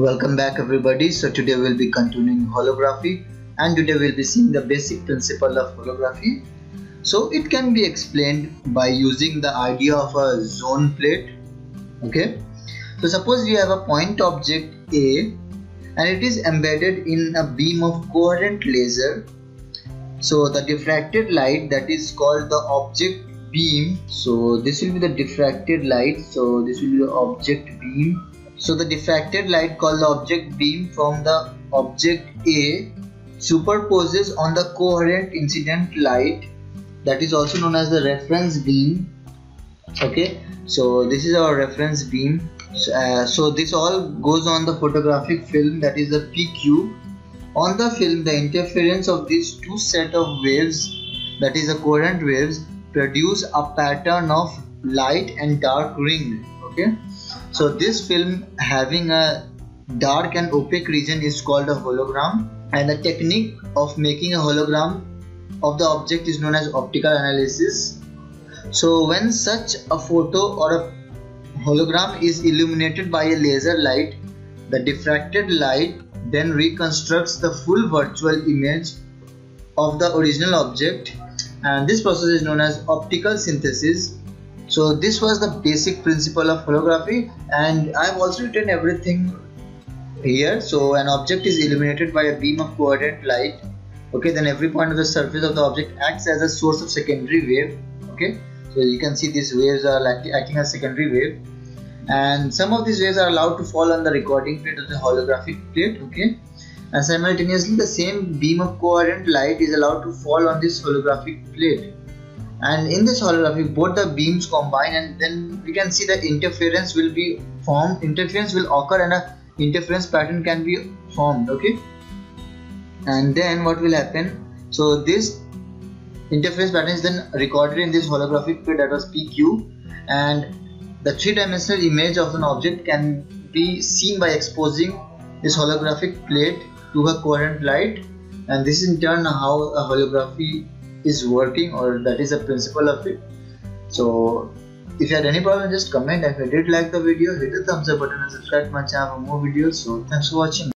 Welcome back everybody. So today we'll be continuing holography and today we'll be seeing the basic principle of holography. So it can be explained by using the idea of a zone plate. Okay. So suppose we have a point object A and it is embedded in a beam of coherent laser. So the diffracted light that is called the object beam. So this will be the diffracted light. So this will be the object beam so the diffracted light called the object beam from the object A superposes on the coherent incident light that is also known as the reference beam. Okay so this is our reference beam. Uh, so this all goes on the photographic film that is the PQ on the film the interference of these two set of waves that is the coherent waves produce a pattern of light and dark ring. Okay so this film having a dark and opaque region is called a hologram and the technique of making a hologram of the object is known as optical analysis. So when such a photo or a hologram is illuminated by a laser light, the diffracted light then reconstructs the full virtual image of the original object and this process is known as optical synthesis so this was the basic principle of holography and I've also written everything here. So an object is illuminated by a beam of coherent light. Okay then every point of the surface of the object acts as a source of secondary wave. Okay so you can see these waves are acting as secondary wave. And some of these waves are allowed to fall on the recording plate of the holographic plate. Okay and simultaneously the same beam of coherent light is allowed to fall on this holographic plate and in this holography both the beams combine and then we can see the interference will be formed. Interference will occur and a interference pattern can be formed okay? And then what will happen? So this interference pattern is then recorded in this holographic plate that was PQ and the three-dimensional image of an object can be seen by exposing this holographic plate to a coherent light. And this is in turn how a holography is working or that is the principle of it. So if you had any problem just comment. If you did like the video hit the thumbs up button and subscribe to my channel for more videos. So thanks for watching